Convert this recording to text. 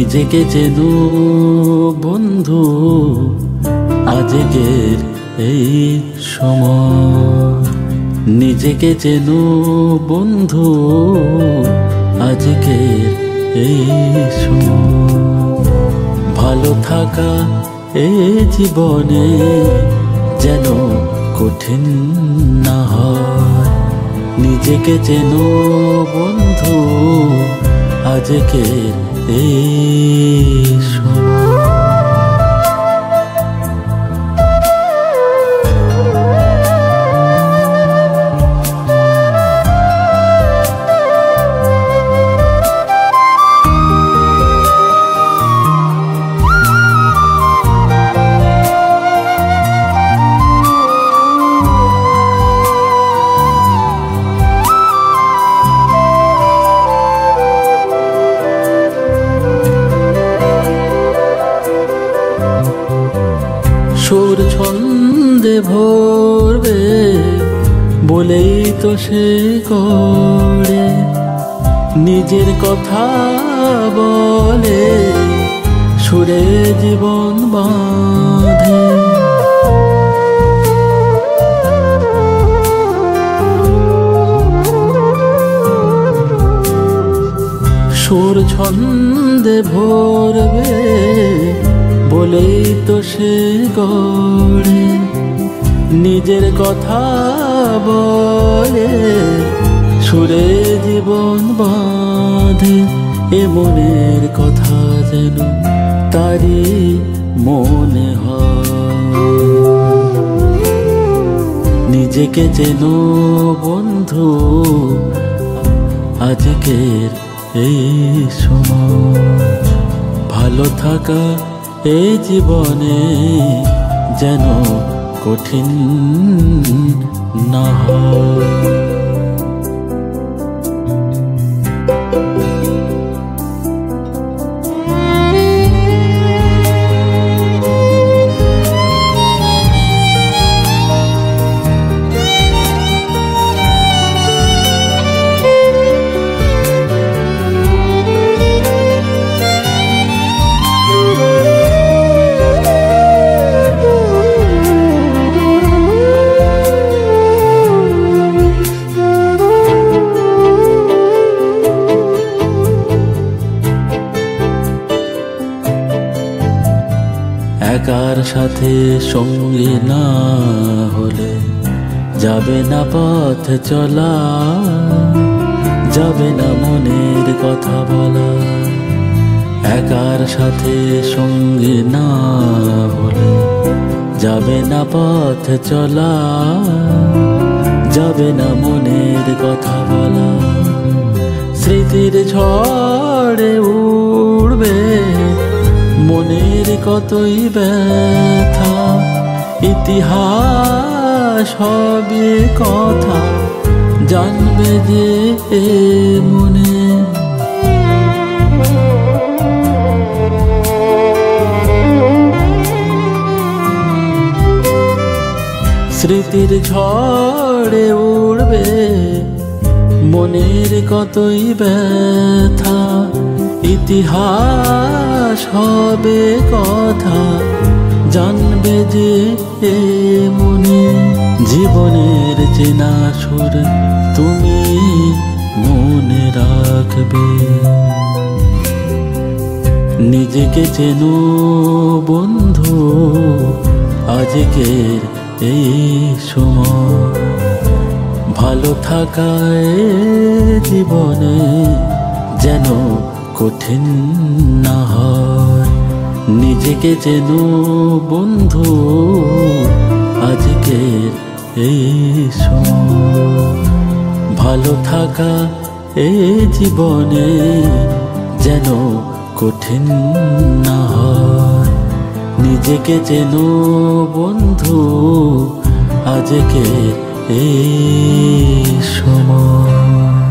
নিজেকে চেন বন্ধু আজকের এই সময়। নিজেকে চেন বন্ধু আজকের এই সময়। ভালো থাকা এই জীবনে যেন কঠিন না হয়। নিজেকে চেন বন্ধু আজকে এই সময়। ভরবে বলেই তো সে করে। নিজের কথা বলে সুরে জীবন বাঁধে। সুর ছন্দে ভরবে বলেই তো সে গড়ে নিজের কথা বলে সুরে জীবন বাঁধে, এ মনের কথা যেন তারি মনে নিজেকে যেন বন্ধু, আজকের এই সময়। ভালো থাকা এই জীবনে যেন কঠিন না হয় একার সাথে সঙ্গী না হলে যাবে না পথ চলা, যাবে না মনের কথা বলা। একার সাথে সঙ্গী না হলে যাবে না পথ চলা, যাবে না মনের কথা বলা। স্মৃতির ঝড়ে উড়বে মনের কতই ব্যথা, ইতিহাস হবে কথা, জানবে যে এ মনে। স্মৃতির ঝড়ে উড়বে মনের কতই ব্যথা, ইতিহাস হবে কথা, জানবে যে এ মনে জীবনের চেনা সুর তুমি মনে রাখবে। নিজেকে চেন বন্ধু, আজকের এই সময়। ভালো থাকায় জীবনে যেন কঠিন না হয়। নিজেকে যেন বন্ধু, আজকের এই ভালো থাকা এই জীবনে যেন কঠিন না হয়। নিজেকে যেন বন্ধু আজকে এই সময়।